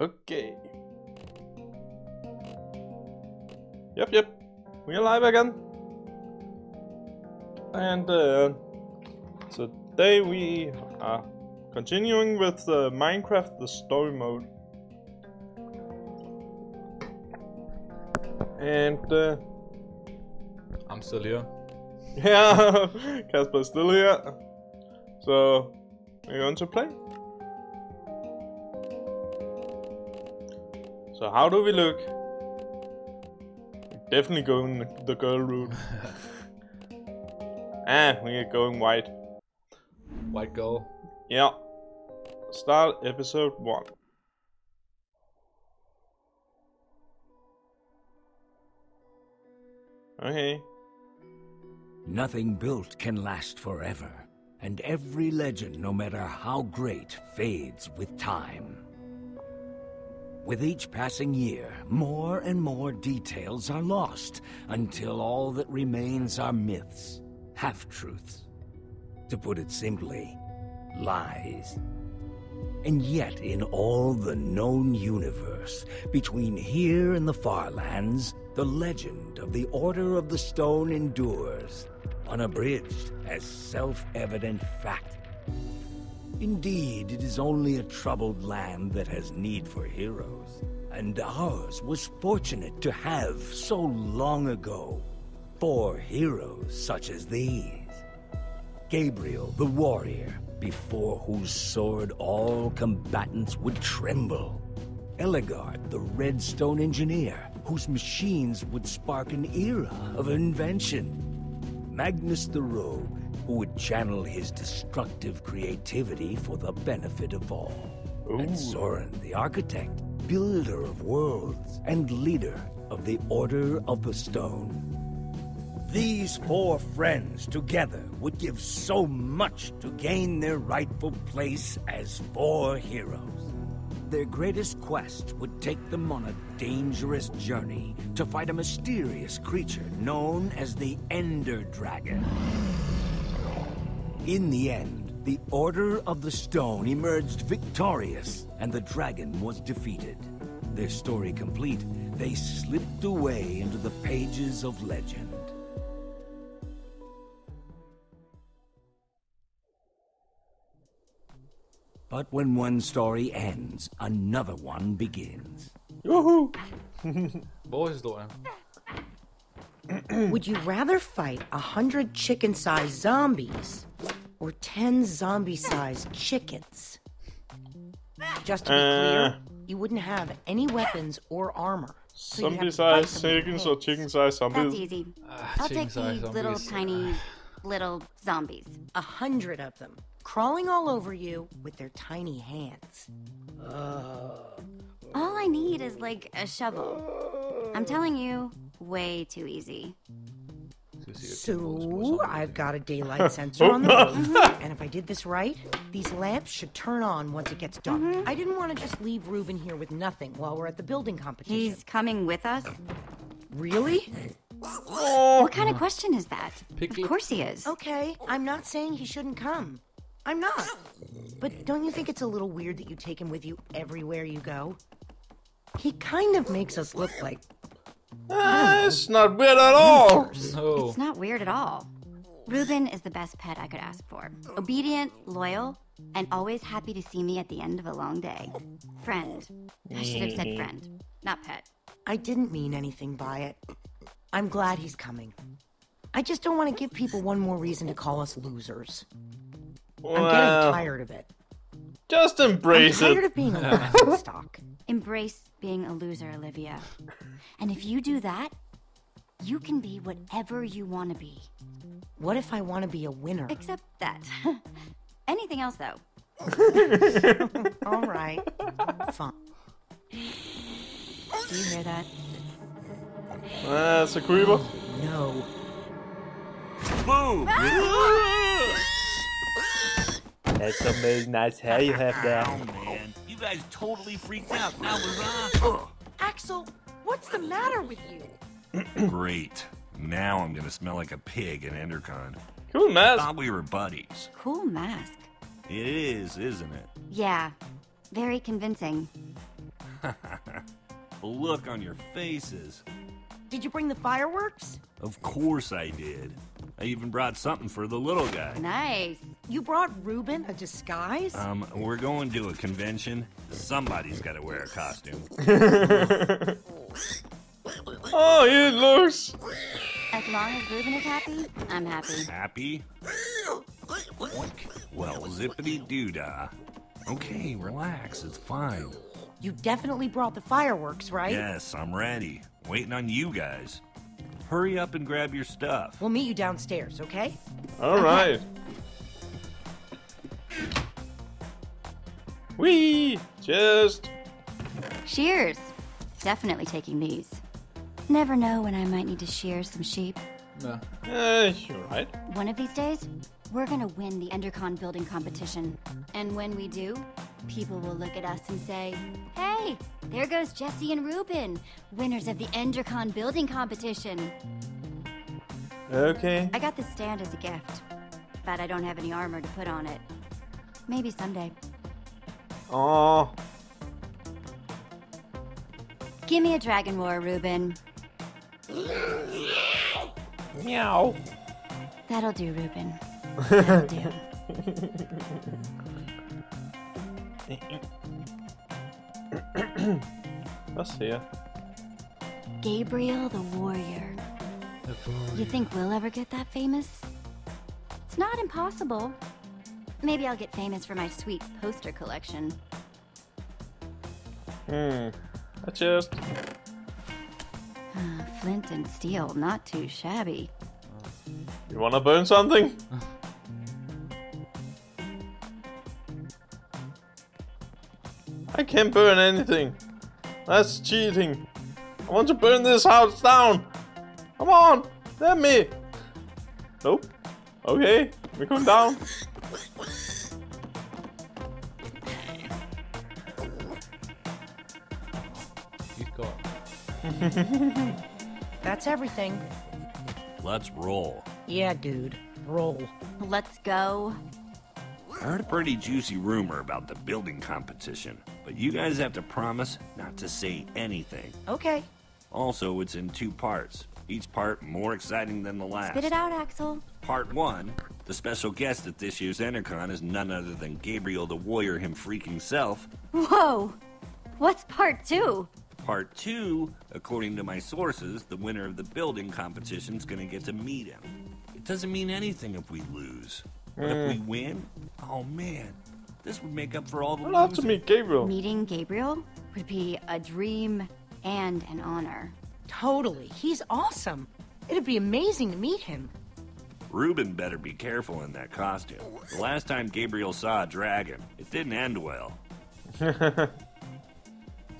Okay. Yep, yep. We're live again. And uh, today we are continuing with uh, Minecraft the story mode. And uh, I'm still here. yeah, Casper's still here. So we're going to play. So how do we look? Definitely going the girl route. ah, we're going white. White girl. Yeah. Start episode one. Okay. Nothing built can last forever, and every legend, no matter how great, fades with time. With each passing year, more and more details are lost, until all that remains are myths, half-truths. To put it simply, lies. And yet, in all the known universe, between here and the far lands, the legend of the Order of the Stone endures, unabridged as self-evident fact. Indeed, it is only a troubled land that has need for heroes. And ours was fortunate to have, so long ago, four heroes such as these. Gabriel the warrior, before whose sword all combatants would tremble. Ellegaard the redstone engineer, whose machines would spark an era of invention. Magnus the rogue, who would channel his destructive creativity for the benefit of all. And Soren the architect, builder of worlds, and leader of the Order of the Stone. These four friends together would give so much to gain their rightful place as four heroes. Their greatest quest would take them on a dangerous journey to fight a mysterious creature known as the Ender Dragon. In the end, the Order of the Stone emerged victorious, and the dragon was defeated. Their story complete, they slipped away into the pages of legend. But when one story ends, another one begins. Woohoo! Hvor er? Would you rather fight a hundred chicken-sized zombies or ten zombie-sized chickens? Just to be clear, Uh. you wouldn't have any weapons or armor. so you'd have Zombie to fight size them with chickens or pigs. chicken size That's zombies? easy. Ah, I'll take the chicken-sized little tiny little zombies. A hundred of them, crawling all over you with their tiny hands. All I need is like a shovel. I'm telling you, way too easy. Skal vi se, jeg kigger på, hvor So, I've got a daylight sensor on the roof, and if I did this right, these lamps should turn on once it gets dark. Mm-hmm. I didn't want to just leave Reuben here with nothing while we're at the building competition. He's coming with us. Really? What kind of question is that? Piglet. Of course he is. Okay, I'm not saying he shouldn't come. I'm not. But don't you think it's a little weird that you take him with you everywhere you go? He kind of makes us look like Ah, it's not weird at all! No. It's not weird at all. Reuben is the best pet I could ask for. Obedient, loyal, and always happy to see me at the end of a long day. Friend. I should have said friend, not pet. I didn't mean anything by it. I'm glad he's coming. I just don't want to give people one more reason to call us losers. I'm getting tired of it. just embrace I'm tired it. of being a laughing stock. Embrace being a loser, Olivia. And if you do that, you can be whatever you want to be. What if I want to be a winner? Except that. Anything else, though. All right. Fine. Do you hear that? Ah, it's a creeper. No. Boom! That's some nice hair you have there. Oh man, you guys totally freaked out. That was uh, Axel, what's the matter with you? Great. Now I'm gonna smell like a pig in Endercon. Cool mask. Thought we were buddies. Cool mask. It is, isn't it? Yeah. Very convincing. The look on your faces. Did you bring the fireworks? Of course I did. I even brought something for the little guy. Nice. You brought Reuben a disguise? Um, we're going to a convention. Somebody's got to wear a costume. Oh, he looks. As long as Reuben is happy, I'm happy. Happy? Well, zippity doo dah. Okay, relax. It's fine. you definitely brought the fireworks, right? Yes, I'm ready. Waiting on you guys. Hurry up and grab your stuff. We'll meet you downstairs, okay? All right. We just Shears. Definitely taking these. Never know when I might need to shear some sheep. No. Uh, you're right. One of these days, we're gonna win the Endercon building competition. And when we do, people will look at us and say, Hey, there goes Jesse and Reuben, winners of the Endercon building competition. Okay. I got this stand as a gift, but I don't have any armor to put on it. Maybe someday. Oh, Give me a dragon roar, Reuben. meow. That'll do, Reuben. That'll do. Let's see. ya. Gabriel the Warrior. You think we'll ever get that famous? It's not impossible. Maybe I'll get famous for my sweet poster collection. Hmm. I just. Uh, Flint and steel, not too shabby. You wanna burn something? I can't burn anything. That's cheating. I want to burn this house down. Come on, let me. Nope. Okay, we're going down. That's everything. Let's roll. Yeah, dude. Roll. Let's go. I heard a pretty juicy rumor about the building competition, but you guys have to promise not to say anything. Okay. Also, it's in two parts. Each part more exciting than the last. Spit it out, Axel. Part one, the special guest at this year's EnderCon is none other than Gabriel the Warrior him freaking self. Whoa! What's part two? Part two, according to my sources, the winner of the building competition's gonna get to meet him. It doesn't mean anything if we lose. But if we mm. win, oh man, this would make up for all the I'd love to meet Gabriel. Meeting Gabriel would be a dream and an honor. Totally. He's awesome. It'd be amazing to meet him. Reuben better be careful in that costume. The last time Gabriel saw a dragon, it didn't end well.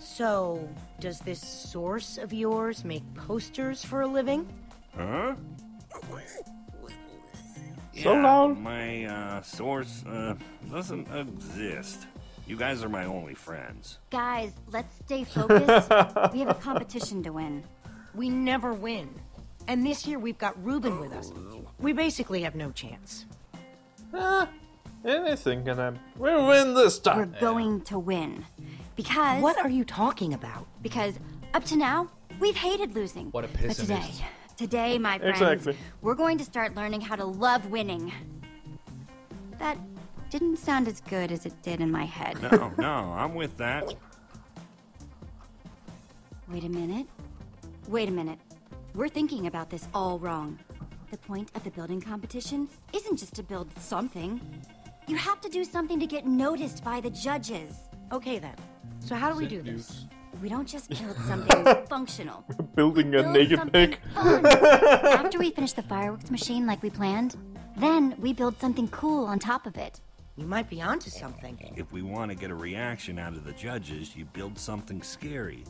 So, does this source of yours make posters for a living? Huh? So long. My uh, source uh, doesn't exist. You guys are my only friends. Guys, let's stay focused. we have a competition to win. We never win. And this year we've got Reuben with us. We basically have no chance. Ah, anything can happen. We'll win this time. We're going to win. Because What are you talking about? because up to now, we've hated losing. What a But today, pessimist. today, my friends, Exactly. we're going to start learning how to love winning. That didn't sound as good as it did in my head. No, no, I'm with that. Wait a minute. Wait a minute. We're thinking about this all wrong. The point of the building competition isn't just to build something. You have to do something to get noticed by the judges. Okay then. So how do we do Sit this? We don't just build something functional. We're Building a Build naked pig. After we finish the fireworks machine like we planned, then we build something cool on top of it. You might be onto something. If we want to get a reaction out of the judges, you build something scary.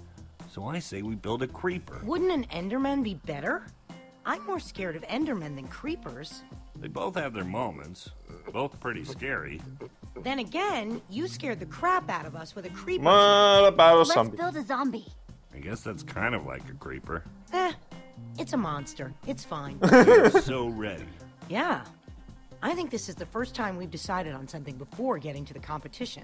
So I say we build a creeper. Wouldn't an Enderman be better? I'm more scared of Endermen than creepers. They both have their moments, both pretty scary. Then again, you scared the crap out of us with a creeper. What about a zombie? Let's zombie? build a zombie. I guess that's kind of like a creeper. Eh, it's a monster. It's fine. You're so ready. yeah. I think this is the first time we've decided on something before getting to the competition.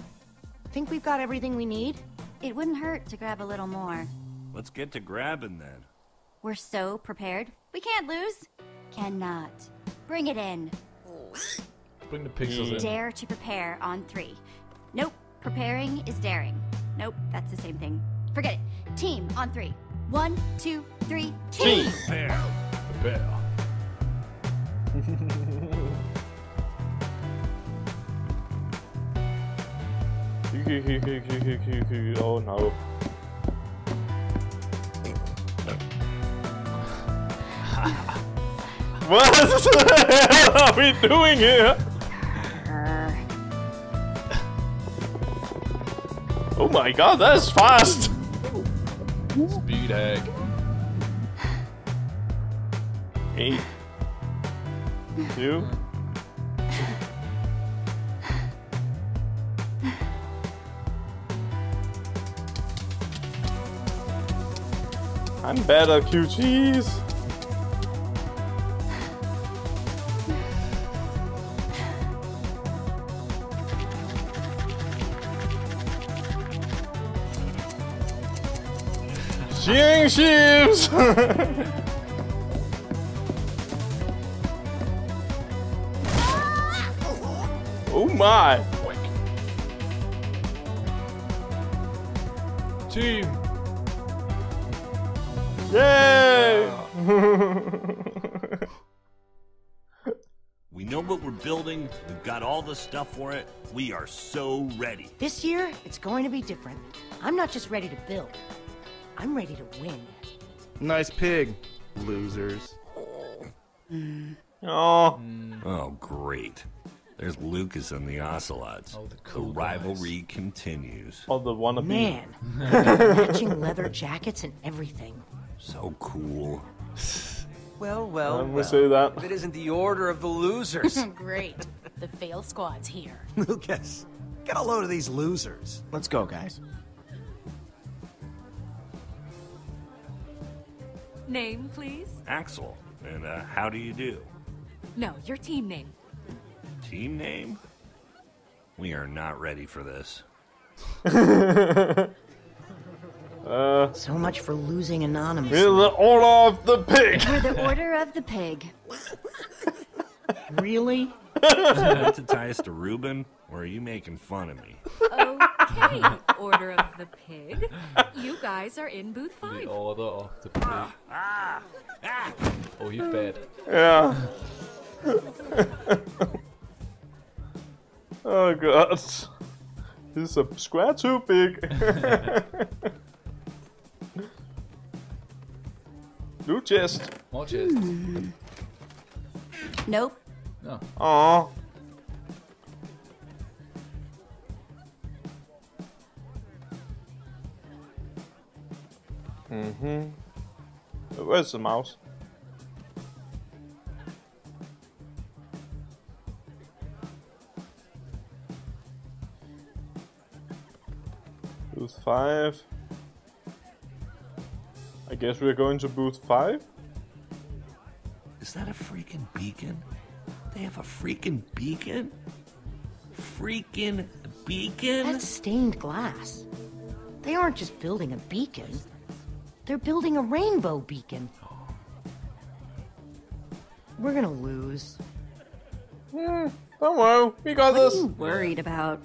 Think we've got everything we need? It wouldn't hurt to grab a little more. Let's get to grabbing then. We're so prepared. We can't lose. Cannot. Bring it in. Bring the pixels in. Dare to prepare on three. Nope. Preparing is daring. Nope, that's the same thing. Forget it. Team on three. One, two, three. Team. Prepare. Prepare. oh no. what the hell are we doing here? Oh my god, that's fast! Speed hack. Eight. Two. I'm bad at Shearing sheaves! oh my! Team. Yay! We know what we're building. We've got all the stuff for it. We are so ready. This year, it's going to be different. I'm not just ready to build. I'm ready to win. Nice pig, losers. oh, Oh, great. There's Lukas and the Ocelots. Oh, the the cool rivalry continues. oh, the wannabe. Man, matching leather jackets and everything. So cool. Well, well, I'm well. say that. If it isn't the order of the losers. Great. The fail squad's here. Lukas, get a load of these losers. Let's go, guys. Name, please? Axel. And uh, how do you do? No, your team name. Team name? We are not ready for this. Uh, So much for losing anonymously. in the order of the pig. For the order of the pig. Really? Is that to tie us to Reuben, or are you making fun of me? Okay, Order of the Pig. You guys are in booth The five. order of the pig. Ah, ah, ah. Oh, he's bad. Yeah. oh god. This is a square too big. Blue chest. More chest. Nope. No. Aww. Mm-hmm. Where's the mouse? Booth 5. I guess we're going to booth 5? Is that a freaking beacon? They have a freaking beacon? Freaking beacon? That's stained glass. They aren't just building a beacon. They're building a rainbow beacon. We're gonna lose. Don't worry, we got What are this. you worried about?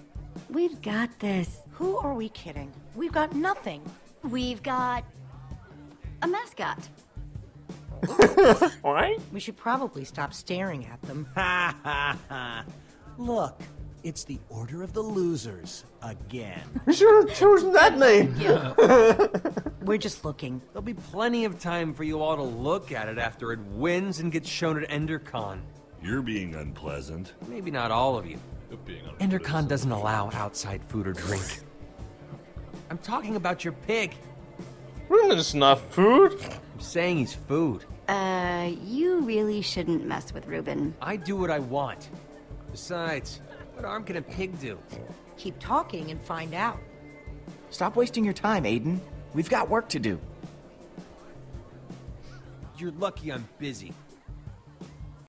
We've got this. Who are we kidding? We've got nothing. We've got a mascot. Alright? We should probably stop staring at them. Ha ha ha. Look, it's the Order of the Losers again. We should have chosen that name. We're just looking. There'll be plenty of time for you all to look at it after it wins and gets shown at EnderCon. You're being unpleasant. Maybe not all of you. You're being on EnderCon doesn't allow outside food or drink. I'm talking about your pig. Reuben is not food. I'm saying he's food. Uh, you really shouldn't mess with Reuben. I do what I want. Besides, what harm can a pig do? Keep talking and find out. Stop wasting your time, Aiden. We've got work to do. You're lucky I'm busy.